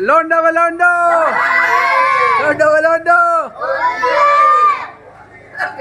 Londo Valondo!